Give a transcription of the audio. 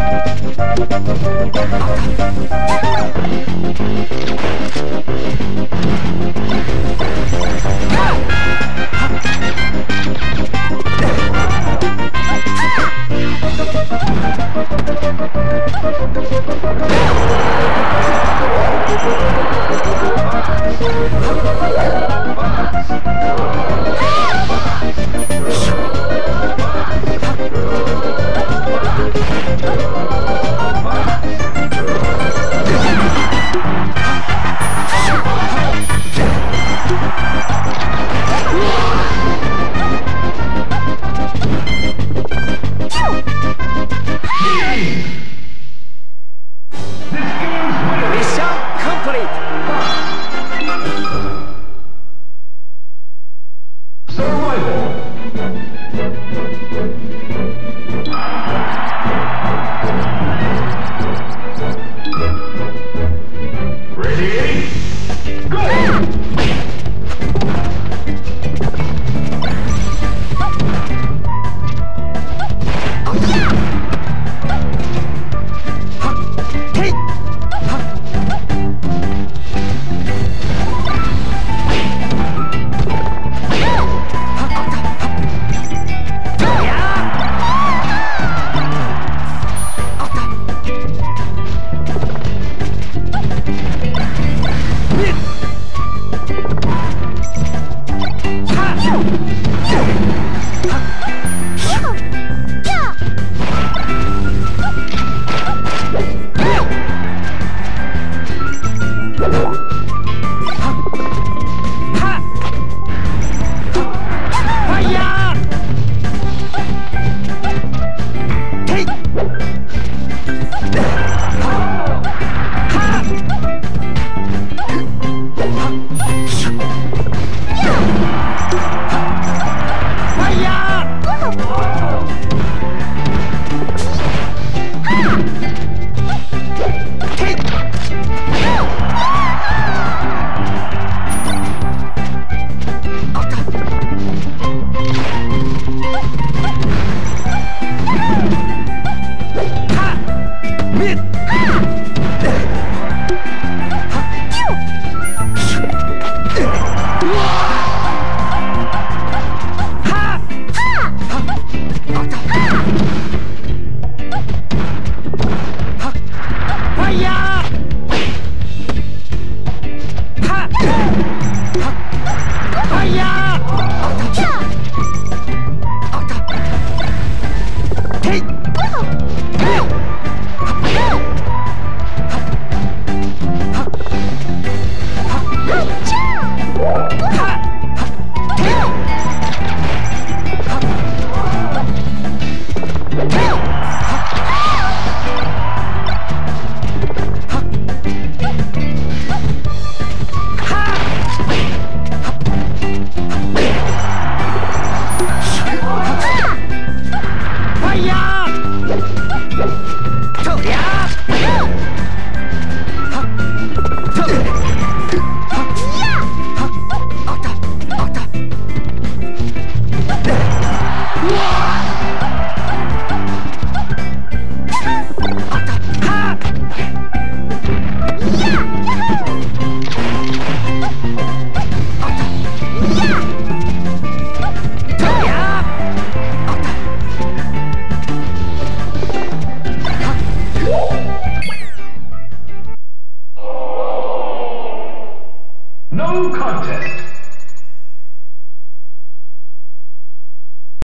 Oh, my God.